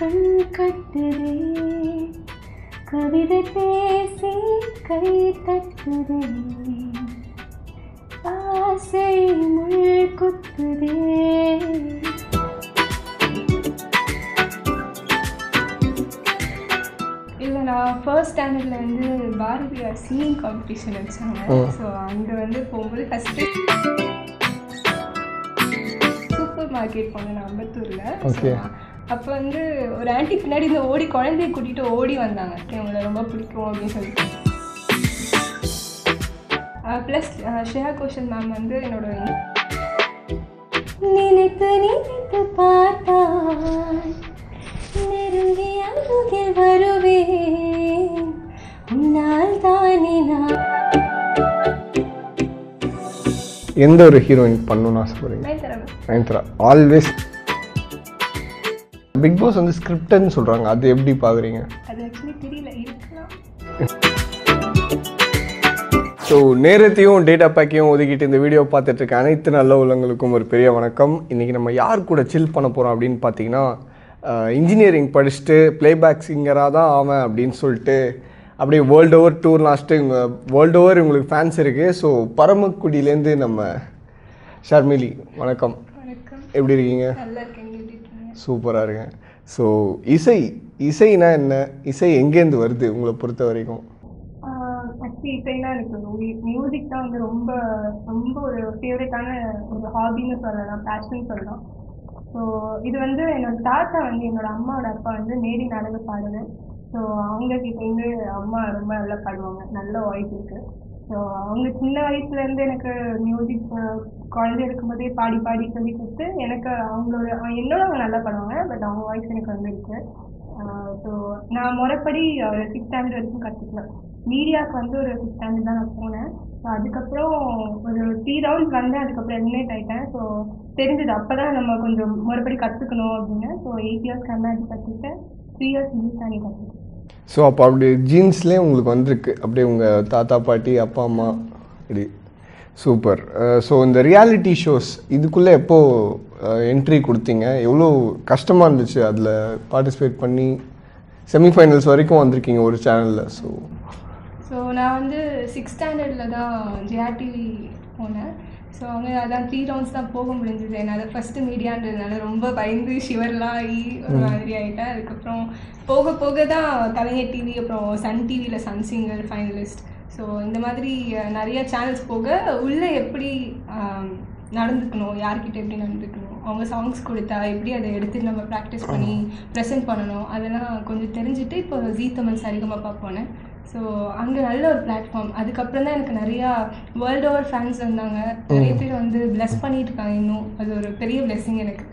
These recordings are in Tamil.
கண் கட்டுதே கவிதை பேசி கை தட்டுதே. ஆசை முள் குத்துதே. இல்லை நான் ஃபர்ஸ்ட் ஸ்டாண்டர்டில் வந்து பாரதியார் சிங்கிங் காம்படிஷன் வச்சாங்க. ஸோ அங்கே வந்து போகும்போது ஃபஸ்ட்டு சூப்பர் மார்க்கெட் போனேன் அம்பத்தூரில். அப்போ வந்து ஒரு ஆன்ட்டி பின்னாடி இந்த ஓடி குழந்தைய கூட்டிகிட்டு ஓடி வந்தாங்க. இவங்களை ரொம்ப பிடிக்கும் அப்படின்னு சொல்லிட்டு. ப்ளஸ் ஸ்ரேயா கோஷல் மேம் வந்து என்னோட நினைத்து நினைத்து பார்த்தால் நெருங்கி அருகில் வருவேன். உன்னால் தானே நான். எந்த ஒரு ஹீரோயின் பண்ணணும்னு ஆசைப்படுறீங்க? நயன்தாரா ஆல்வேஸ் பிக் பாஸ் வந்து ஸ்கிரிப்டட்னு சொல்கிறாங்க அது எப்படி பார்க்குறீங்க அது ஆக்சுவலி தெரியல. இருக்கலாம் ஸோ நேரத்தையும் டேட்டா பேக்கையும் ஒதுக்கிட்டு இந்த வீடியோ பார்த்துட்டு இருக்க அனைத்து நல்ல உள்ளங்களுக்கும் ஒரு பெரிய வணக்கம். இன்றைக்கி நம்ம யார் கூட சில் பண்ண போகிறோம் அப்படின்னு பார்த்தீங்கன்னா இன்ஜினியரிங் படிச்சுட்டு ப்ளேபேக் சிங்கராக தான் ஆவேன் அப்படின்னு சொல்லிட்டு அப்படியே வேர்ல்டு ஓவர் டூர் லாஸ்ட்டு இவங்க வேர்ல்டு ஓவர் இவங்களுக்கு ஃபேன்ஸ் இருக்குது ஸோ பரமக்குடியிலேருந்து நம்ம ஷர்மிலி வணக்கம். வணக்கம். எப்படி இருக்கீங்க? சூப்பராக இருக்கேன். ஸோ இசை இசைனா என்ன? இசை எங்கேருந்து வருது உங்களை பொறுத்த வரைக்கும்? ஆக்சுவலி இசைனா எனக்கு மியூசிக் தான் வந்து ரொம்ப ரொம்ப ஒரு ஃபேவரட்டான ஒரு ஹாபின்னு சொல்லலாம் பேஷன் சொல்லலாம். ஸோ இது வந்து என்னோட தாத்தா வந்து என்னோட அம்மாவோட அப்பா வந்து மேரி நாடக பாடுவேன் ஸோ அவங்க கிட்டேருந்து அம்மா ரொம்ப நல்லா பாடுவாங்க. நல்ல வாய்ஸ் இருக்குது ஸோ அவங்க சின்ன வயசுல இருந்து எனக்கு மியூசிக் குழந்தை இருக்கும்போதே பாடி பாடி சொல்லி கொடுத்து எனக்கு அவங்களோட என்னோட அவங்க நல்லா பண்ணுவாங்க பட் அவங்க வாய்ஸ் எனக்கு வந்துருக்கு ஸோ நான் முறைப்படி ஒரு சிக்ஸ் ஸ்டாண்டர்ட் வரைக்கும் கற்றுக்கலாம் மீடியாவுக்கு வந்து ஒரு சிக்ஸ் ஸ்டாண்டர்ட் தான் நான் போனேன். ஸோ அதுக்கப்புறம் ஒரு த்ரீ ரவுண்ட்ஸ் வந்தேன் அதுக்கப்புறம் எலிமினேட் ஆகிட்டேன் ஸோ தெரிஞ்சது அப்போ தான் நம்ம கொஞ்சம் முறைப்படி கற்றுக்கணும் அப்படின்னு. ஸோ எயிட் இயர்ஸ் கம்மியாக கற்றுக்கிட்டேன் த்ரீ இயர்ஸ் ஹிந்துஸ்தானி கற்றுக்கிட்டேன் ஸோ அப்போ அப்படி ஜீன்ஸ்லேயே உங்களுக்கு வந்திருக்கு. அப்படியே உங்கள் தாத்தா பாட்டி அப்பா அம்மா இப்படி. சூப்பர் ஸோ இந்த ரியாலிட்டி ஷோஸ் இதுக்குள்ளே எப்போது என்ட்ரி கொடுத்தீங்க? எவ்வளோ கஷ்டமாக இருந்துச்சு அதில் பார்ட்டிசிபேட் பண்ணி? செமிஃபைனல்ஸ் வரைக்கும் வந்திருக்கீங்க ஒரு சேனலில் ஸோ ஸோ நான் வந்து சிக்ஸ் ஸ்டாண்டர்டில் தான் ஜிஆர்டிவி போனேன். ஸோ அவங்க அதான் த்ரீ ரவுண்ட்ஸ் தான் போக முடிஞ்சது என்னால் ஃபஸ்ட்டு மீடியான்றதுனால ரொம்ப பயந்து ஷிவர்லாம் ஆகி ஒரு மாதிரி ஆகிட்டேன் அதுக்கப்புறம் போக போக தான் கலைஞர் டிவி அப்புறம் சன் டிவியில் சன் சிங்கர் ஃபைனலிஸ்ட் ஸோ இந்த மாதிரி நிறைய சேனல்ஸ் போக உள்ளே எப்படி நடந்துக்கணும் யார்கிட்ட எப்படி நடந்துக்கணும் அவங்க சாங்ஸ் கொடுத்தா எப்படி அதை எடுத்து நம்ம ப்ராக்டிஸ் பண்ணி ப்ரெசென்ட் பண்ணணும் அதெல்லாம் கொஞ்சம் தெரிஞ்சுட்டு இப்போ ஜீ தமிழ் சரிகமாப்பா போனேன் ஸோ அங்கே நல்ல ஒரு பிளாட்ஃபார்ம் அதுக்கப்புறம் தான் எனக்கு நிறையா வேர்ல்டு ஓவர் ஃபேன்ஸ் வந்தாங்க. நிறைய பேர் வந்து bless பண்ணிட்டு இருக்காங்க இன்னும். அது ஒரு பெரிய blessing எனக்கு.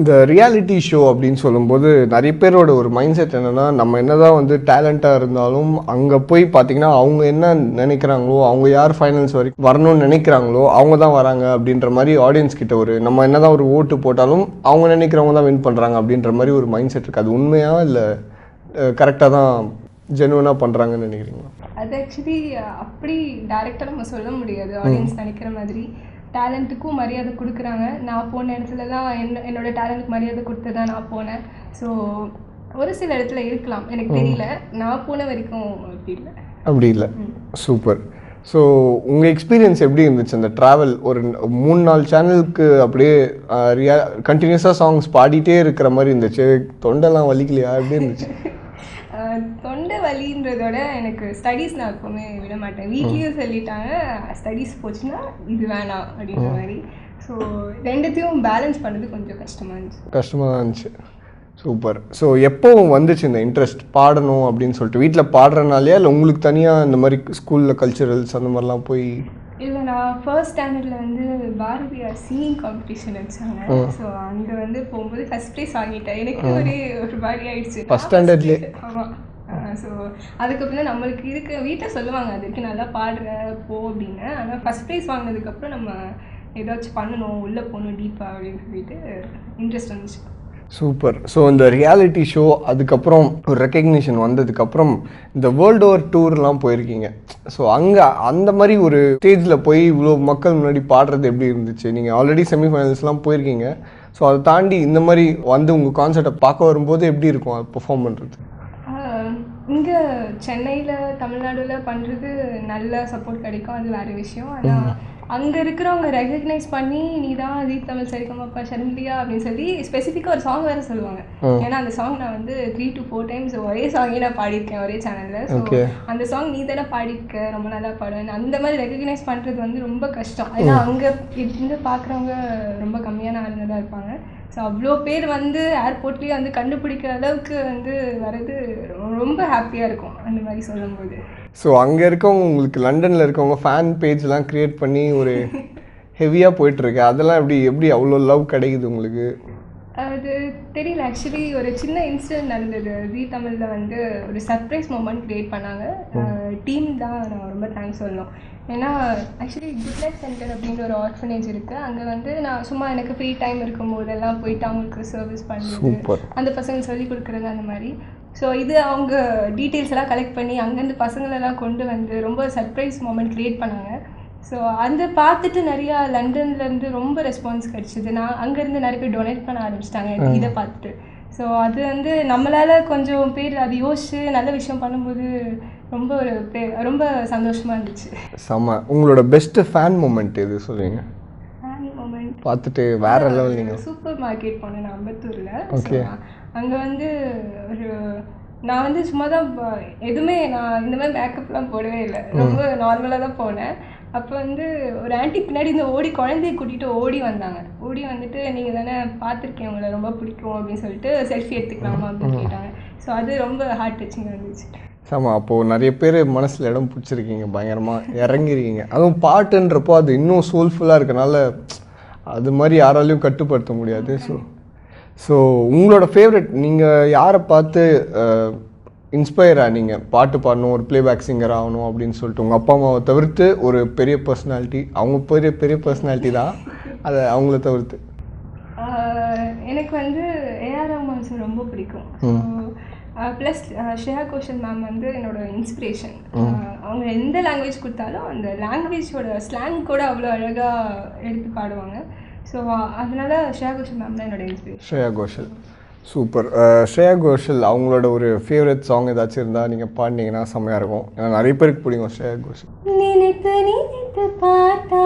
இந்த ரியாலிட்டி ஷோ அப்படின்னு சொல்லும்போது நிறைய பேரோட ஒரு மைண்ட் செட் என்னென்னா நம்ம என்னதான் வந்து டேலண்ட்டாக இருந்தாலும் அங்கே போய் பார்த்தீங்கன்னா அவங்க என்ன நினைக்கிறாங்களோ அவங்க யார் ஃபைனல்ஸ் வரைக்கும் வரணும்னு நினைக்கிறாங்களோ அவங்க தான் வராங்க அப்படின்ற மாதிரி ஆடியன்ஸ் கிட்ட ஒரு நம்ம என்னதான் ஒரு ஓட்டு போட்டாலும் அவங்க நினைக்கிறவங்க தான் வின் பண்ணுறாங்க அப்படின்ற மாதிரி ஒரு மைண்ட் செட் இருக்குது அது உண்மையா இல்லை கரெக்டாக தான் ஜெனுவனாக பண்ணுறாங்கன்னு நினைக்கிறீங்களா? அது ஆக்சுவலி அப்படி டேரெக்டாக நம்ம சொல்ல முடியாது. ஆடியன்ஸ் நினைக்கிற மாதிரி. டேலண்ட்டுக்கும் மரியாதை கொடுக்குறாங்க. நான் போன இடத்துலலாம் என்ன என்னோட டேலண்ட்டுக்கு மரியாதை கொடுத்து தான் நான் போனேன். ஸோ ஒரு சில இடத்துல இருக்கலாம். எனக்கு தெரியல. நான் போன வரைக்கும் அப்படி இல்லை. அப்படி இல்லை. சூப்பர் ஸோ உங்கள் எக்ஸ்பீரியன்ஸ் எப்படி இருந்துச்சு? அந்த ட்ராவல் ஒரு மூணு நாலு சேனலுக்கு அப்படியே ரியா கண்டினியூஸாக சாங்ஸ் பாடிட்டே இருக்கிற மாதிரி இருந்துச்சு. தொண்டெல்லாம் வலிக்கலையா? எப்படி இருந்துச்சு? தொண்டை வலின்றதோட எனக்கு ஸ்டடீஸ் நான் எப்போவுமே விட மாட்டேன். வீட்லேயும் சொல்லிட்டாங்க ஸ்டடீஸ் போச்சுன்னா இது வேணாம் அப்படின்ற மாதிரி. ஸோ ரெண்டுத்தையும் பேலன்ஸ் பண்ணுறது கொஞ்சம் கஷ்டமாக இருந்துச்சு. கஷ்டமாக தான் இருந்துச்சு. சூப்பர் ஸோ எப்போ வந்துச்சு இந்த இன்ட்ரெஸ்ட் பாடணும் அப்படின்னு சொல்லிட்டு. வீட்டில் பாடுறனாலையா இல்லை உங்களுக்கு தனியாக இந்த மாதிரி ஸ்கூலில் கல்ச்சுரல்ஸ் அந்த மாதிரிலாம் போய் இல்லை நான் ஃபர்ஸ்ட் ஸ்டாண்டர்டில் வந்து பாரதியார் சிங்கிங் காம்படிஷன் வச்சாங்க. ஸோ அங்கே வந்து போகும்போது ஃபஸ்ட் ப்ரைஸ் வாங்கிட்டேன். எனக்கு ஒரே ஒரு மாதிரி ஆயிடுச்சு. First standard லயே? ஆமாம் ஸோ அதுக்கப்புறம் நம்மளுக்கு இருக்க. வீட்டில் சொல்லுவாங்க அதுக்கு நல்லா பாடுற போ அப்படின்னு. ஆனால் ஃபஸ்ட் ப்ரைஸ் வாங்கினதுக்கப்புறம் நம்ம ஏதாச்சும் பண்ணணும் உள்ளே போகணும் டீப்பாக அப்படின்னு சொல்லிட்டு இன்ட்ரெஸ்ட் வந்துச்சு. சூப்பர் ஸோ இந்த ரியாலிட்டி ஷோ அதுக்கப்புறம் ஒரு ரெக்கக்னிஷன் வந்ததுக்கப்புறம் இந்த வேர்ல்டு ஓவர் டூர்லாம் போயிருக்கீங்க. ஸோ அங்கே அந்த மாதிரி ஒரு ஸ்டேஜில் போய் இவ்வளோ மக்கள் முன்னாடி பாடுறது எப்படி இருந்துச்சு? நீங்கள் ஆல்ரெடி செமிஃபைனல்ஸ்லாம் போயிருக்கீங்க. ஸோ அதை தாண்டி இந்த மாதிரி வந்து உங்கள் கான்சர்ட்டை பார்க்க வரும்போது எப்படி இருக்கும்? அது பெர்ஃபார்ம் பண்ணுறது இங்கே சென்னையில் தமிழ்நாடுல பண்ணுறது நல்ல சப்போர்ட் கிடைக்கும். அது வேறு விஷயம். ஆனால் அங்கே இருக்கிறவங்க ரெகக்னைஸ் பண்ணி நீ தான் அஜித் தமிழ் சரிகமாப்பா ஷர்மிலியா அப்படின்னு சொல்லி ஸ்பெசிஃபிக்காக ஒரு சாங் வேறு சொல்லுவாங்க. ஏன்னா அந்த சாங் நான் வந்து த்ரீ டு ஃபோர் டைம்ஸ் ஒரே சாங்கே நான் பாடியிருக்கேன் ஒரே சேனலில் ஸோ. அந்த சாங் நீ தானே பாடியிருக்க ரொம்ப நல்லா பாடுவேன் அந்த மாதிரி ரெகக்னைஸ் பண்ணுறது வந்து ரொம்ப கஷ்டம். ஏன்னா அங்கே இருந்து பார்க்குறவங்க ரொம்ப கம்மியான ஆளுங்க தான் இருப்பாங்க. ஸோ அவ்வளோ பேர் வந்து ஏர்போர்ட்லேயே வந்து கண்டுபிடிக்கிற அளவுக்கு வந்து வர்றது ரொம்ப ஹாப்பியாக இருக்கும். அந்த மாதிரி சொல்லும்போது. ஸோ அங்கே இருக்கவங்க உங்களுக்கு லண்டனில் இருக்கவங்க ஃபேன் பேஜ்லாம் க்ரியேட் பண்ணி ஒரு ஹெவியாக போயிட்டுருக்கு அதெல்லாம் எப்படி எப்படி அவ்வளோ லவ் கிடைக்குது உங்களுக்கு? அது தெரியல ஆக்சுவலி ஒரு சின்ன இன்சிடென்ட் நடந்தது. ஜி தமிழில் வந்து ஒரு சர்ப்ரைஸ் மூமெண்ட் க்ரியேட் பண்ணாங்க. டீம் தான் நான் ரொம்ப தேங்க்ஸ் சொல்லணும். ஏன்னா ஆக்சுவலி குட்னஸ் சென்டர் அப்படின்ற ஒரு ஆர்ஃபனேஜ் இருக்குது அங்கே வந்து நான் சும்மா எனக்கு ஃப்ரீ டைம் இருக்கும் போதெல்லாம் போயிட்டு அவங்களுக்கு சர்வீஸ் பண்ணுறது சூப்பர் அந்த பசங்க சொல்லி கொடுக்குறது அந்த மாதிரி. ஸோ இது அவங்க டீட்டெயில்ஸ் எல்லாம் கலெக்ட் பண்ணி அங்கேருந்து பசங்களெல்லாம் கொண்டு வந்து ரொம்ப சர்ப்ரைஸ் மூமெண்ட் க்ரியேட் பண்ணாங்க. ஸோ அந்த பார்த்துட்டு நிறையா லண்டன்லேருந்து ரொம்ப ரெஸ்பான்ஸ் கிடச்சிது. நான் அங்கேருந்து நிறைய பேர் டொனேட் பண்ண ஆரம்பிச்சிட்டாங்க இதை பார்த்துட்டு. ஸோ அது வந்து நம்மளால் கொஞ்சம் பேர் அது யோசிச்சு நல்ல விஷயம் பண்ணும்போது ரொம்ப ஒரு பே- ரொம்ப சந்தோஷமாக இருந்துச்சு. செம்ம. உங்களோட பெஸ்ட்டு ஃபேன் மூமெண்ட் எது சொல்லுவீங்க? மூமெண்ட் பார்த்துட்டு வேற லெவல் நீங்கள் சூப்பர் மார்க்கெட் போனேன் நான் அம்பத்தூரில் Okay. அங்கே வந்து ஒரு நான் வந்து சும்மா தான் எதுவுமே நான் இந்த மாதிரி மேக்கப்லாம் போடவே இல்லை. ரொம்ப நார்மலாக தான் போனேன். அப்போ வந்து ஒரு ஆன்ட்டி பின்னாடி இந்த ஓடி குழந்தைய கூட்டிகிட்டு ஓடி வந்தாங்க. ஓடி வந்துட்டு நீங்கள் தானே பார்த்துருக்கேன் உங்களை ரொம்ப பிடிக்கும் அப்படின்னு சொல்லிட்டு செல்ஃபி எடுத்துக்கலாமா அப்படின்னு கேட்டாங்க. ஸோ அது ரொம்ப ஹார்ட் டச்சிங்காக இருந்துச்சு. ஆமாம் அப்போது நிறைய பேர் மனசில் இடம் பிடிச்சிருக்கீங்க பயங்கரமாக இறங்கிருக்கீங்க. அதுவும் பாட்டுன்றப்போ அது இன்னும் சோல்ஃபுல்லாக இருக்கனால அது மாதிரி யாராலையும் கட்டுப்படுத்த முடியாது. ஸோ ஸோ உங்களோட ஃபேவரட் நீங்கள் யாரை பார்த்து இன்ஸ்பயர் ஆனீங்க பாட்டு பாடணும் ஒரு ப்ளேபேக் சிங்கர் ஆகணும் அப்படின்னு சொல்லிட்டு உங்கள் அப்பா அம்மாவை தவிர்த்து ஒரு பெரிய பர்சனாலிட்டி அவங்க பெரிய பெரிய பர்சனாலிட்டி தான். அதை அவங்கள தவிர்த்து. எனக்கு வந்து ஏஆர் ரஹ்மான் சார் ரொம்ப பிடிக்கும். ப்ளஸ் ஸ்ரேயா கோஷல் மேம் வந்து என்னோட இன்ஸ்பிரேஷன் அவங்க எந்த லாங்குவேஜ் கொடுத்தாலும் அந்த லாங்குவேஜோட ஸ்லாங் கூட அவ்வளோ அழகாக எடுத்து பாடுவாங்க. ஸோ அதனால ஸ்ரேயா கோஷல் மேம் தான் என்னோட இன்ஸ்பிரேஷன் ஸ்ரேயா கோஷல். சூப்பர். ஸ்ரேயா கோஷல் அவங்களோட ஒரு ஃபேவரட் சாங் ஏதாச்சும் இருந்தால் நீங்கள் பாடினீங்கன்னா செம்மையாக இருக்கும். ஏன்னா நிறைய பேருக்கு பிடிக்கும் ஸ்ரேயா கோஷல். நினைத்து நினைத்து பார்த்தா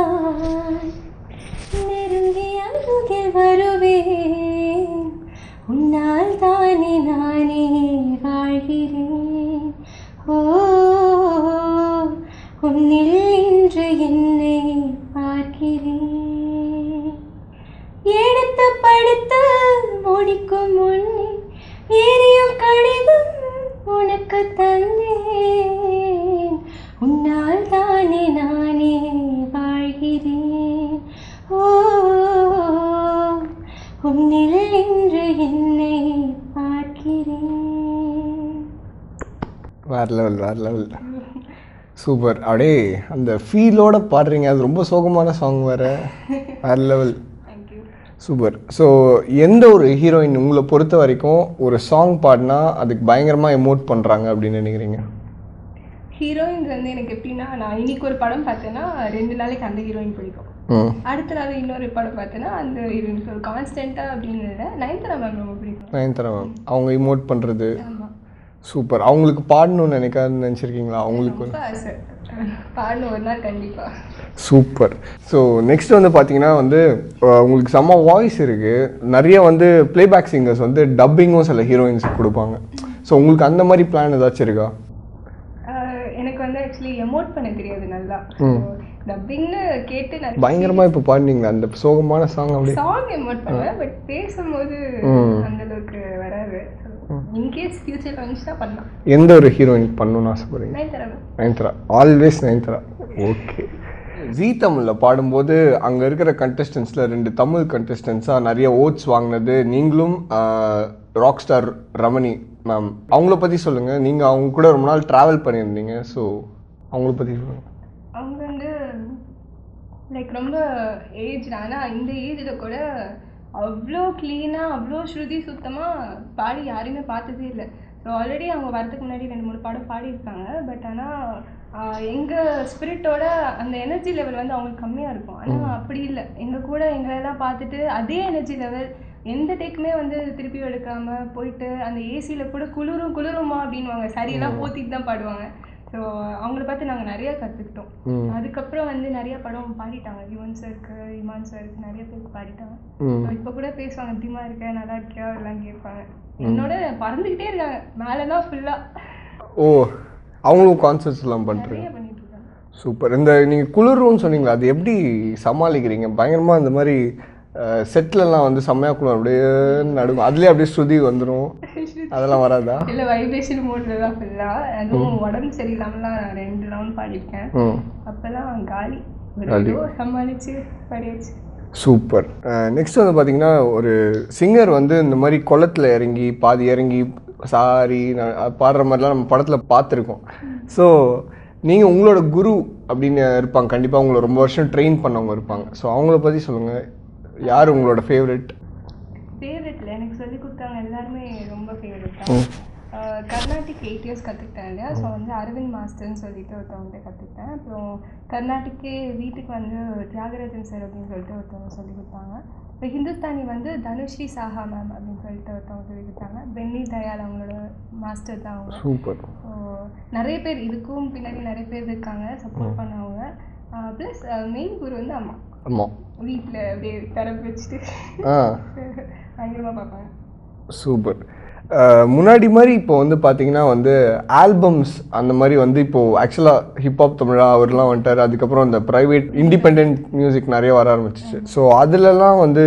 சூப்பர். அப்படியே அந்த ஃபீலோட பாடுறீங்க. அது ரொம்ப சோகமான சாங் வேற. வேற லெவல் சூப்பர். ஸோ எந்த ஒரு ஹீரோயின் உங்களை பொறுத்த வரைக்கும் ஒரு சாங் பாடினா அதுக்கு பயங்கரமாக எமோட் பண்ணுறாங்க அப்படின்னு நினைக்கிறீங்க? ஹீரோயின்ஸ் வந்து எனக்கு எப்படின்னா நான் இன்னைக்கு ஒரு படம் பார்த்தேன்னா ரெண்டு நாளைக்கு அந்த ஹீரோயின் பிடிக்கும். அடுத்த நாள் இன்னொரு படம் பார்த்தேன்னா அந்த ஹீரோயின் ஒரு கான்ஸ்டண்ட்டாக அப்படின்னு நயன்தாரா மேம் ரொம்ப பிடிக்கும். நயன்தாரா மேம் அவங்க இமோட் பண்ணுறது சூப்பர் அவங்களுக்கு பாடணும்னு நினைக்காதுன்னு நினச்சிருக்கீங்களா? அவங்களுக்கு ரொம்ப ஆசை பாடணும் ஒரு நாள் கண்டிப்பாக சூப்பர் ஸோ நெக்ஸ்ட் வந்து பார்த்தீங்கன்னா வந்து உங்களுக்கு செம்ம வாய்ஸ் இருக்குது நிறைய வந்து ப்ளேபேக் சிங்கர்ஸ் வந்து டப்பிங்கும் சில ஹீரோயின்ஸ் கொடுப்பாங்க. ஸோ உங்களுக்கு அந்த மாதிரி பிளான் ஏதாச்சும் இருக்கா? எனக்கு வந்து ஆக்சுவலி எமோட் பண்ண தெரியாது நல்லா. டப்பிங்னு கேட்டு நான் பயங்கரமாக இப்போ பாடினீங்களா அந்த சோகமான சாங் அப்படியே. சாங் எமோட் பண்ணுவேன் பட் பேசும்போது அந்த அளவுக்கு வராது. இன்கேஸ் ஃபியூச்சர் வந்துச்சுன்னா பண்ணலாம். எந்த ஒரு ஹீரோயின் பண்ணணும்னு ஆசைப்படுறீங்க? நயன்தாரா நயன்தாரா. ஆல்வேஸ் நயன்தாரா. ஓகே ஜீ தமிழில் பாடும்போது அங்கே இருக்கிற கண்டஸ்டன்ஸில் ரெண்டு தமிழ் கண்டஸ்டன்ஸாக நிறைய ஓட்ஸ் வாங்கினது நீங்களும் ராக் ஸ்டார் ரமணி மேம். அவங்கள பற்றி சொல்லுங்கள் நீங்கள் அவங்க கூட ரொம்ப நாள் ட்ராவல் பண்ணியிருந்தீங்க ஸோ அவங்கள பற்றி சொல்லுங்கள் அவங்க வந்து லைக் ரொம்ப ஏஜ் ஆனால் இந்த ஏஜில் கூட அவ்வளோ க்ளீனாக அவ்வளோ ஸ்ருதி சுத்தமாக பாடி யாரையுமே பார்த்ததே இல்லை. ஸோ ஆல்ரெடி அவங்க வரதுக்கு முன்னாடி ரெண்டு மூணு பாடம் பாடியிருக்காங்க. பட் ஆனால் ஆஹ் எங்க ஸ்பிரிட்டோட அந்த எனர்ஜி லெவல் வந்து அவங்களுக்கு கம்மியா இருக்கும். ஆனா அப்படி இல்லை. எங்க கூட எங்களெல்லாம் பார்த்துட்டு அதே எனர்ஜி லெவல் எந்த டேக்குமே வந்து திருப்பி எடுக்காம போயிட்டு அந்த ஏசியில் கூட குளிரும் குளிருமா அப்படின்வாங்க சரியெல்லாம் போத்திட்டு தான் பாடுவாங்க. ஸோ அவங்கள பார்த்து நாங்கள் நிறைய கற்றுக்கிட்டோம் அதுக்கப்புறம் வந்து நிறைய படம் பாடிட்டாங்க. யுவன் சருக்கு இமான் சருக்கு நிறைய பேருக்கு பாடிட்டாங்க. இப்போ கூட பேசுவாங்க எப்படிமா இருக்க நல்லா இருக்கியா? எல்லாம் கேட்பாங்க. என்னோட பறந்துக்கிட்டே இருக்காங்க. மேலெல்லாம் ஃபுல்லாக ஓ அவங்களும் பண்ணுறீங்க நிறைய பண்ணிட்டு இருக்காங்க. சூப்பர். இந்த நீங்கள் குளிரும்னு சொன்னீங்களா அது எப்படி சமாளிக்கிறீங்க? பயங்கரமாக இந்த மாதிரி செட்லலாம் வந்து செம்மையாக குளிரும் அப்படியே நடுக்கும் அதுலேயே அப்படியே ஸ்ருதி வந்துடும் அதெல்லாம் வராதா? இல்லை வைப்ரேஷன் மோட்ல தான் ஃபுல்லாக அதுவும் உடம்பு சரியில்லாமலாம் நான் ரெண்டு ரவுண்ட் பாடியிருக்கேன். ம். அப்போல்லாம் காலி. சமாளிச்சு பாடியாச்சு. சூப்பர். நெக்ஸ்ட் வந்து பார்த்தீங்கன்னா ஒரு சிங்கர் வந்து இந்த மாதிரி குளத்துல இறங்கி பாதி இறங்கி சாரி பாடுற மாதிரிலாம் நம்ம படத்தில் பார்த்துருக்கோம். ஸோ நீங்கள் உங்களோட குரு அப்படின்னு இருப்பாங்க. கண்டிப்பாக உங்களை ரொம்ப வருஷம் ட்ரெயின் பண்ணவங்க இருப்பாங்க. ஸோ அவங்கள பற்றி சொல்லுங்கள் யார் உங்களோட ஃபேவரட் ஃபேவரெட்ல எனக்கு சொல்லி கொடுத்தாங்க எல்லாருமே ரொம்ப ஃபேவரட் தான். கர்நாடிக் எயிட் இயர்ஸ் கற்றுக்கிட்டேன் இல்லையா? ஸோ வந்து அரவிந்த் மாஸ்டர்னு சொல்லிட்டு ஒருத்தவங்க கற்றுக்கிட்டேன் அப்புறம் கர்நாடிக்கே வீட்டுக்கு வந்து தியாகராஜன் சார் அப்படின்னு சொல்லிட்டு ஒருத்தவங்க சொல்லி கொடுத்தாங்க. இப்போ ஹிந்துஸ்தானி வந்து தனுஷி சாஹா மேம் அப்படின்னு சொல்லிட்டு ஒருத்தவங்க சொல்லி கொடுத்தாங்க. பென்னி தயால் அவங்களோட மாஸ்டர் தான் அவங்க. சூப்பர். ஸோ நிறைய பேர் இதுக்கும் பின்னாடி நிறைய பேர் இருக்காங்க சப்போர்ட் பண்ணவங்க. ப்ளஸ் மெயின் குரு வந்து அம்மா. ஆமாம் வீட்டில் அப்படியே திறப்பு வச்சுட்டு. பயங்கரமாக சூப்பர். முன்னாடி மாதிரி இப்போ வந்து பார்த்தீங்கன்னா வந்து ஆல்பம்ஸ் அந்த மாதிரி வந்து இப்போது ஆக்சுவலாக ஹிப்ஹாப் தமிழா அவர்லாம் வந்துட்டார். அதுக்கப்புறம் இந்த ப்ரைவேட் இண்டிபெண்ட் மியூசிக் நிறைய வர ஆரம்பிச்சிச்சு. ஸோ அதுலலாம் வந்து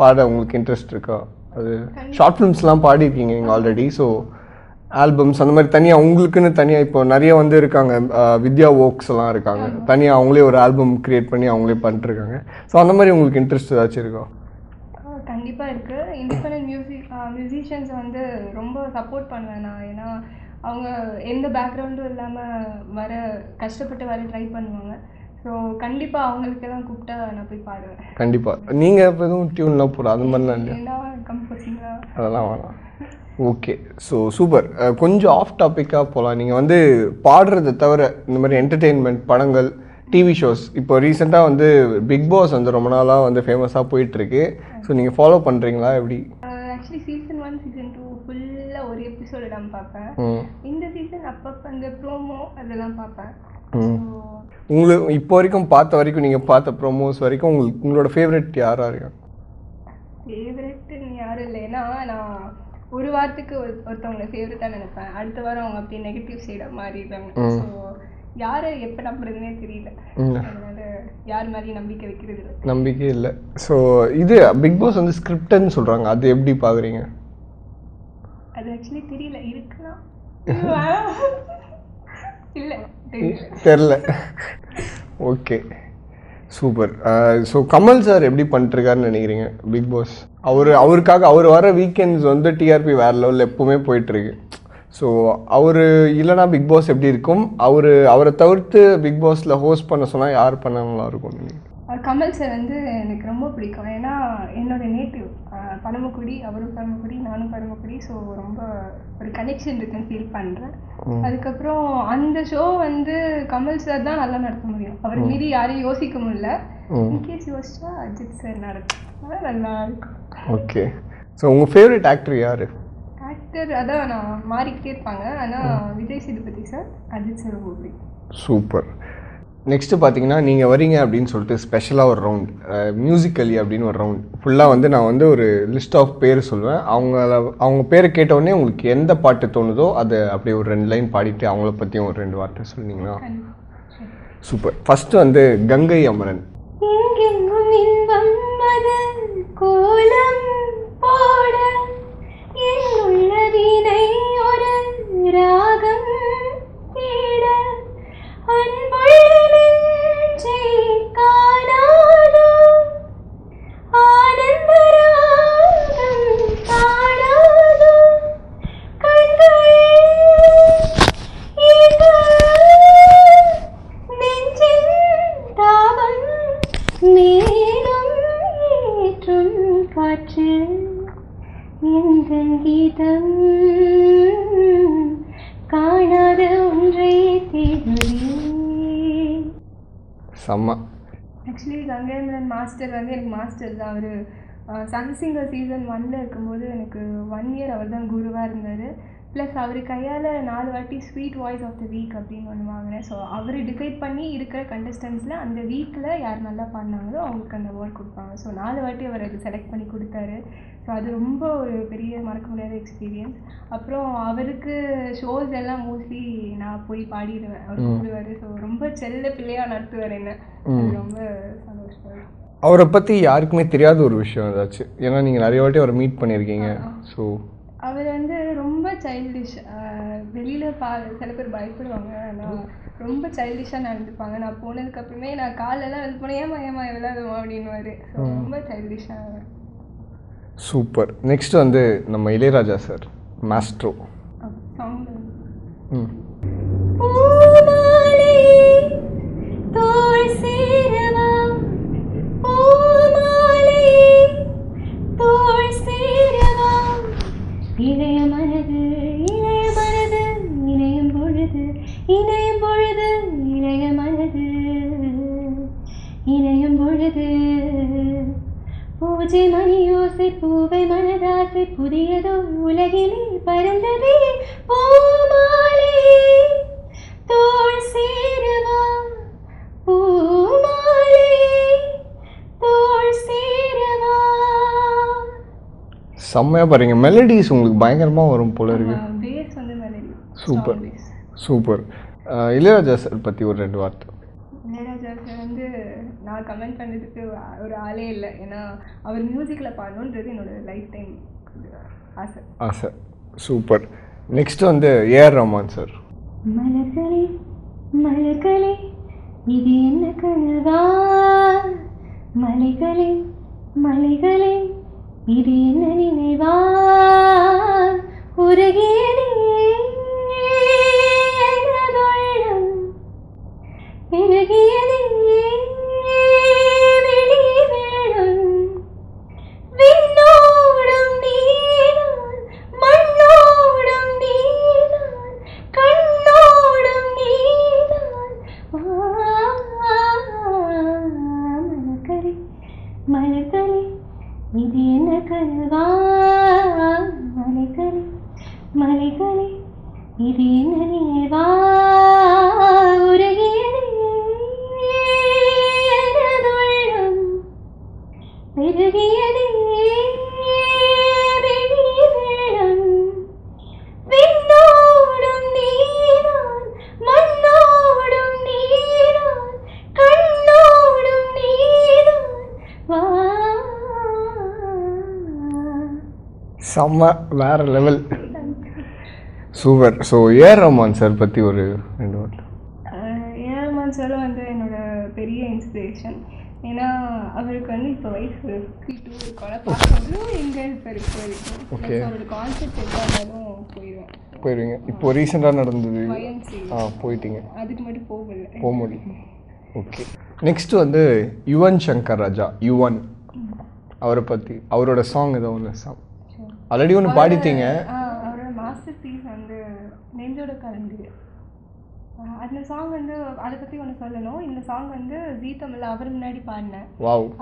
பாட உங்களுக்கு இன்ட்ரெஸ்ட் இருக்கா? அது ஷார்ட் ஃபிலிம்ஸ்லாம் பாடியிருக்கீங்க நீங்கள் ஆல்ரெடி ஸோ ஆல்பம்ஸ் அந்த மாதிரி தனியாக உங்களுக்குன்னு தனியாக இப்போ நிறைய வந்து இருக்காங்க. வித்யா ஓக்ஸ் எல்லாம் இருக்காங்க. தனியாக அவங்களே ஒரு ஆல்பம் கிரியேட் பண்ணி அவங்களே பண்ணிட்டுருக்காங்க ஸோ அந்த மாதிரி உங்களுக்கு இன்ட்ரெஸ்ட் ஏதாச்சும் இருக்கா? கண்டிப்பாக இருக்குது இண்டிபெண்ட் மியூசிக் மியூசிஷியன்ஸ் வந்து ரொம்ப சப்போர்ட் பண்ணுவேன் நான். ஏன்னா அவங்க எந்த பேக்ரவுண்டும் இல்லாமல் வர கஷ்டப்பட்டு வர ட்ரை பண்ணுவாங்க. ஸோ கண்டிப்பாக அவங்களுக்கெல்லாம் கூப்பிட்டா நான் போய் பாடுவேன். கண்டிப்பாக நீங்கள் இப்போ எதுவும் டியூன்லாம் போட அது மாதிரிலாம் இல்லையா? ஏன்னா கம்போசிங்காக அதெல்லாம் வேணாம். ஓகே ஸோ சூப்பர் கொஞ்சம் ஆஃப் டாப்பிக்காக போகலாம் நீங்கள் வந்து பாடுறதை தவிர இந்த மாதிரி என்டர்டெயின்மெண்ட் படங்கள் டிவி ஷோஸ் இப்போ ரீசெண்டாக வந்து பிக் பாஸ் வந்து ரொம்ப நாளாக வந்து ஃபேமஸாக போயிட்டுருக்கு. ஸோ நீங்கள் ஃபாலோ பண்ணுறீங்களா எப்படி? Actually season one season two ஃபுல்லாக ஒரு எபிசோடு நான் பார்ப்பேன். இந்த சீசன் அப்பப்போ அந்த ப்ரோமோ அதெல்லாம் பார்ப்பேன். உங்களுக்கு இப்போ வரைக்கும் பார்த்த வரைக்கும் நீங்கள் பார்த்த ப்ரோமோஸ் வரைக்கும் உங்களுக்கு உங்களோட ஃபேவரட் யாராக இருக்கா ஃபேவரெட்டுன்னு யாரும் இல்லை. ஏன்னா நான் ஒரு வாரத்துக்கு ஒரு ஒருத்தவங்களை ஃபேவரட்டாக நினைப்பேன். அடுத்த வாரம் அவங்க அப்படியே நெகட்டிவ் சைடாக மாறிடுறாங்க. ஸோ யாரை எப்போ நம்புறதுனே தெரியல. அதனால யார் மேலேயும் நம்பிக்கை வைக்கிறது இல்லை. நம்பிக்கை இல்லை. ஸோ இது பிக் பாஸ் வந்து ஸ்கிரிப்டட்னு சொல்கிறாங்க அது எப்படி பார்க்குறீங்க அது ஆக்சுவலி தெரியல. இருக்கலாம் இல்லை. தெரியல. தெரில okay super so Kamal sir எப்படி பண்ணிட்டுருக்காருன்னு நினைக்கிறீங்க? பிக் பாஸ் அவர் அவருக்காக அவர் வர வீக்கெண்ட்ஸ் வந்து டிஆர்பி வேற லெவலில் எப்பவுமே போயிட்டுருக்கு. ஸோ அவர் இல்லைனா பிக் பாஸ் எப்படி இருக்கும்? அவர் அவரை தவிர்த்து பிக் பாஸில் ஹோஸ்ட் பண்ண சொன்னால் யார் பண்ண நல்லா இருக்கும் கமல் சார் வந்து எனக்கு ரொம்ப பிடிக்கும். ஏன்னா என்னோட நேட்டிவ் பரமக்குடி அவரும் பரமக்குடி நானும் பரமக்குடி ஸோ ரொம்ப ஒரு கனெக்ஷன் இருக்குன்னு ஃபீல் பண்ணுறேன் அதுக்கப்புறம் அந்த ஷோ வந்து கமல் சார் தான் நல்லா நடத்த முடியும். அவர் மீறி யாரையும் யோசிக்க முடியல. இன்கேஸ் யோசிச்சா அஜித் சார் அதான் நல்லா இருக்கும். ஓகே ஸோ உங்கள் ஃபேவரட் ஆக்டர் யார்? ஆக்டர் அதான் நான் மாறிக்கிட்டே இருப்பாங்க. ஆனால் விஜய் சேதுபதி சார் அஜித் சார் பிடிக்கும் சூப்பர். நெக்ஸ்ட்டு பார்த்தீங்கன்னா நீங்கள் வரீங்க அப்படின்னு சொல்லிட்டு ஸ்பெஷலாக ஒரு ரவுண்ட் மியூசிக்கலி அப்படின்னு ஒரு ரவுண்ட் ஃபுல்லாக வந்து நான் வந்து ஒரு லிஸ்ட் ஆஃப் பேர் சொல்லுவேன். அவங்கள அவங்க பேரை கேட்டவுடனே உங்களுக்கு எந்த பாட்டு தோணுதோ அதை அப்படியே ஒரு ரெண்டு லைன் பாடிட்டு அவங்கள பற்றியும் ஒரு ரெண்டு வார்த்தை சொன்னீங்கன்னா சூப்பர். ஃபஸ்ட்டு வந்து கங்கை அமரன். கோலம் வீணை ஒரு ராகம் தேட அன்புள்ள நெஞ்சை காணாதோ எங்கள் கீதம் காணாத ஒன்றை தேடுவே ஆக்சுவலி கங்கைமரன் மாஸ்டர் வந்து எனக்கு மாஸ்டர் தான். அவர் சன் சிங்கர் சீசன் ஒன்னில் இருக்கும்போது எனக்கு ஒன் இயர் அவர் தான் குருவாக இருந்தார். ப்ளஸ் அவர் கையால் நாலு வாட்டி sweet voice of the week அப்படின்னு ஒன்று வாங்கினேன். ஸோ அவர் டிசைட் பண்ணி இருக்கிற கண்டஸ்டன்ஸில் அந்த வீக்கில் யார் நல்லா பாடினாங்களோ அவங்களுக்கு அந்த அவார்ட் கொடுப்பாங்க. ஸோ நாலு வாட்டி அவர் அது செலக்ட் பண்ணி கொடுத்தாரு. ஸோ அது ரொம்ப ஒரு பெரிய மறக்க முடியாத எக்ஸ்பீரியன்ஸ் அப்புறம் அவருக்கு ஷோஸ் எல்லாம் மோஸ்ட்லி நான் போய் பாடிடுவேன். அவர் கூப்பிடுவார் ஸோ ரொம்ப செல்ல பிள்ளையாக நடத்துவார் என்ன. ரொம்ப சந்தோஷம் அவரை பற்றி யாருக்குமே தெரியாத ஒரு விஷயம் ஏதாச்சும். ஏன்னா நீங்கள் நிறைய வாட்டி அவரை மீட் பண்ணியிருக்கீங்க. ஸோ அவர் வந்து ரொம்ப சைல்டிஷ் வெளியில் பா சில பேர் பயப்படுவாங்க. ஆனால் ரொம்ப சைல்டிஷாக நடந்துப்பாங்க நான் போனதுக்கு அப்புறமே நான் காலெல்லாம் இது பண்ண ஏமா ஏமா விளையாடுவோம் அப்படின்னுவாரு. ஸோ ரொம்ப சைல்டிஷாக சூப்பர். நெக்ஸ்ட் வந்து நம்ம இளையராஜா சார். மாஸ்ட்ரோ சாங் ம். சேரவா? பூமாலை தோள் சேரவா? இளைய மனது இளைய மனது இணையும் பொழுது இணையும் பொழுது இளைய மனது இணையும் பொழுது. பூஜை மணியோசை பூவை மனதாசை புதியதோ உலகிலே பறந்ததே பூமாலே. தோல் சேருவா பூ செம்மையாக பாருங்க. மெலடிஸ் உங்களுக்கு பயங்கரமாக வரும் போல இருக்கு. பேஸ் வந்து melody super super Ilaiyaraaja sir பற்றி ஒரு ரெண்டு வார்த்தை. இளையராஜா சார் வந்து நான் கமெண்ட் பண்ணதுக்கு ஒரு ஆளே இல்லை. ஏன்னா அவர் மியூசிக்கில் பாடணுன்றது என்னோட லைஃப் டைம் ஆசை. ஆசை. சூப்பர் நெக்ஸ்ட் வந்து ஏஆர் ரஹ்மான் சார் மலர்களே மலர்களே இது என்ன கனவா? மலைகளே மலைகளே. இது என்ன நினைவா மண்ணோடும் நீதான் கண்ணோடும் நீதான் வா செம்ம வேற level super. So A R Rahman sir பற்றி ஒரு ரெண்டு வார்த்தை ஏழமான் சாரும் வந்து என்னோட பெரிய இன்ஸ்பிரேஷன் ஏன்னா அவருக்கு வந்து இப்போ வயசு ஃபிஃப்டி டூ இருக்கோம்ல பார்க்கும்போது எங்கே இப்போ வரைக்கும். Okay. Plus அவரோட கான்செப்ட் எதாக இருந்தாலும் போயிடுவேன் போயிருவீங்க. இப்போ ரீசெண்டாக நடந்தது. ஆ போயிட்டீங்க. அதுக்கு மட்டும் போகல. போக முடியும் ஓகே நெக்ஸ்ட் வந்து யுவன் சங்கர் ராஜா யுவன். அவரை பற்றி அவரோட சாங் ஏதோ ஒன்று சாங் ஆல்ரெடி ஒன்று பாடிட்டீங்க ஆ, அவரோட மாஸ்டர் பீஸ் வந்து நெஞ்சோட கலந்து ஆ, அந்த சாங் வந்து அதை பற்றி ஒன்று சொல்லணும். இந்த சாங் வந்து ஜீ தமிழ் அவர் முன்னாடி பாடினேன்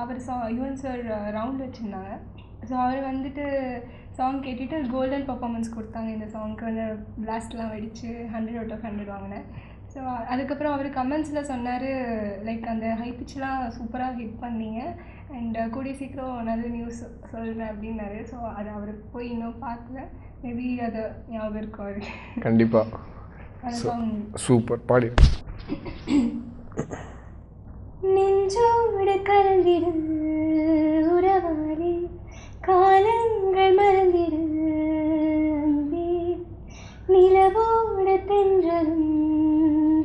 அவர் சா யுவன் சார் ரவுண்ட் வச்சுருந்தாங்க. ஸோ அவர் வந்துட்டு சாங் கேட்டுட்டு கோல்டன் பர்ஃபார்மன்ஸ் கொடுத்தாங்க. இந்த சாங்க்கு வந்து பிளாஸ்ட்லாம் வெடிச்சு ஹண்ட்ரட் அவுட் ஆஃப் ஹண்ட்ரட் வாங்கினேன். ஸோ அதுக்கப்புறம் அவர் கமெண்ட்ஸில் சொன்னார் லைக் அந்த ஹை பிச்லாம் சூப்பராக ஹிட் பண்ணீங்க. அண்ட் கூடிய சீக்கிரம் நல்ல நியூஸ் சொல்கிறேன் அப்படின்னாரு. ஸோ அதை அவர் போய் இன்னும் பார்க்கல. மேபி அதை ஞாபகம் இருக்கும் அவருக்கு? கண்டிப்பாக சூப்பர் பாடி. நெஞ்சோடு கலந்திடு உறவாலே காலங்கள் மறந்திடு அன்பே நிலவோடு தென்றலும்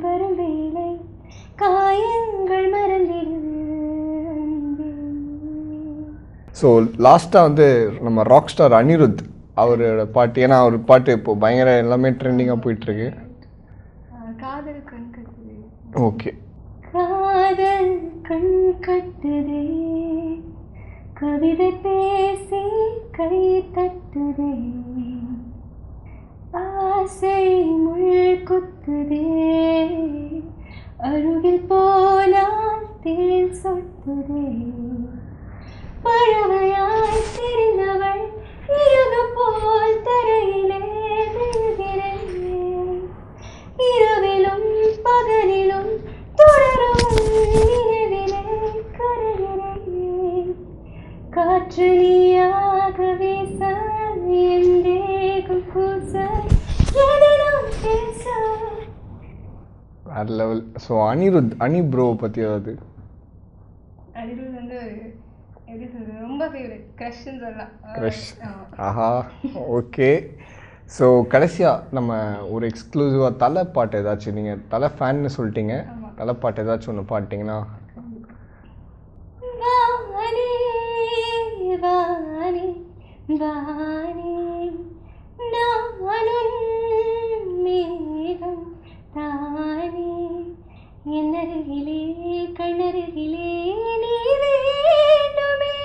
வரும் வேளை காயங்கள் மறந்திடு அன்பே. ஸோ லாஸ்ட்டாக வந்து நம்ம ராக் ஸ்டார் அனிருத் அவரோட பாட்டு. ஏன்னா அவர் பாட்டு இப்போ பயங்கர எல்லாமே ட்ரெண்டிங்காக போயிட்டுருக்கு. ஓகே. காதல் கண் கட்டுதே கவிதை பேசி கை தட்டுதே ஆசை முள் குத்துதே அருகில் போனால் தேன் சொட்டுதே. பறவையாய் தெரிந்தவள் இறகு போல் தரையிலே விழுகிறேன் இரவிலும் பகலிலும் தொடரும் நினைவிலே கரைகிறேன் காற்று நீயாக வீச என் தேகம் கூச எதை நான் பேச வேற லெவல் ஸோ அனிருத் அனி ப்ரோ பற்றி ஏதாவது? அனிருத் வந்து எப்படி சொல்றது ரொம்ப ஃபேவரட் க்ரஷ்ன்னு சொல்லலாம். க்ரஷ். ஆஹா ஓகே ஸோ கடைசியாக நம்ம ஒரு எக்ஸ்க்ளூசிவாக தலை பாட்டு ஏதாச்சும் நீங்கள் தலை ஃபேன்னு சொல்லிட்டீங்க தலை பாட்டு ஏதாச்சும் ஒன்று பாட்டிங்கன்னா என்னருகிலே கண்ணருகிலே நீ வேண்டுமே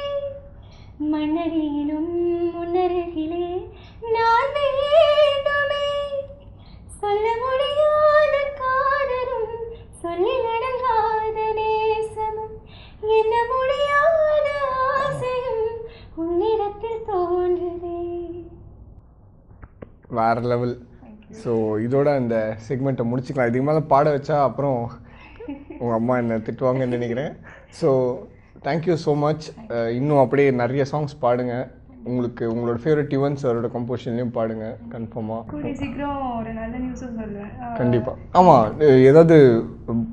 மண்ணருகிலும் முன்னருகிலே நான் வேண்டுமே. சொல்ல முடியாத காதலும் சொல்லில் அடங்காத நேசமும் என்ன முடியாத ஆசையும் உன்னிடத்தில் தோன்றுதே. வேற லெவல். ஸோ இதோட இந்த செக்மெண்ட்டை முடிச்சுக்கலாம். இதுக்கு மேலே பாட வச்சா அப்புறம் உங்கள் அம்மா என்னை திட்டுவாங்கன்னு நினைக்கிறேன். ஸோ தேங்க்யூ ஸோ மச் இன்னும் அப்படியே நிறைய சாங்ஸ் பாடுங்க. உங்களுக்கு உங்களோட ஃபேவரட் யுவன் சாரோட கம்போசிஷன்லேயும் பாடுங்க கன்ஃபார்மாக கூடிய சீக்கிரம் ஒரு நல்ல நியூஸும் சொல்லுவேன் கண்டிப்பாக ஆமாம் ஏதாவது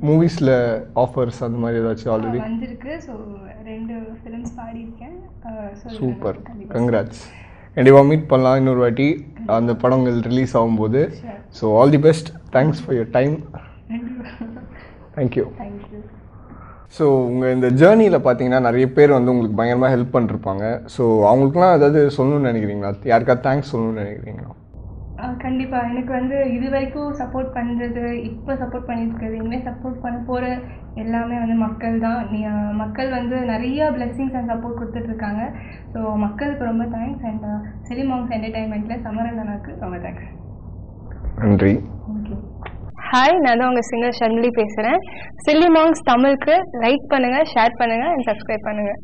மூவிஸில் ஆஃபர்ஸ் அந்த மாதிரி ஏதாச்சும் ஆல்ரெடி வந்திருக்கு. ஸோ ரெண்டு ஃபிலிம்ஸ் பாடியிருக்கேன். சூப்பர் கங்க்ராட்ஸ் கண்டிப்பாக மீட் பண்ணலாம் இன்னொரு வாட்டி. அந்த படங்கள் ரிலீஸ் ஆகும்போது. So all the best thanks for your time thank you thank you so உங்கள் இந்த ஜேர்னியில் பார்த்தீங்கன்னா நிறைய பேர் வந்து உங்களுக்கு பயங்கரமாக ஹெல்ப் பண்ணிருப்பாங்க. ஸோ அவங்களுக்குலாம் ஏதாவது சொல்லணும்னு நினைக்கிறீங்களா? யாருக்காவது தேங்க்ஸ் சொல்லணும்னு நினைக்கிறீங்களா? கண்டிப்பாக எனக்கு வந்து இது வரைக்கும் சப்போர்ட் பண்ணுறது இப்போ சப்போர்ட் பண்ணியிருக்கிறது இனிமேல் சப்போர்ட் பண்ண போகிற எல்லாமே வந்து மக்கள் தான். மக்கள் வந்து நிறைய பிளெஸிங்ஸ் அண்ட் சப்போர்ட் கொடுத்துட்ருக்காங்க. ஸோ மக்களுக்கு ரொம்ப தேங்க்ஸ் அண்ட் சிலிமாங்ஸ் என்டர்டைன்மெண்ட்டில் சமரந்தனாக்கு ரொம்ப தேங்க்ஸ் நன்றி. ஹாய் நான் தான் உங்கள் சிங்கர் ஷர்மிலி பேசுகிறேன் சில்லி மாங்ஸ் தமிழுக்கு லைக் பண்ணுங்கள் ஷேர் பண்ணுங்கள் அண்ட் சப்ஸ்கிரைப் பண்ணுங்கள்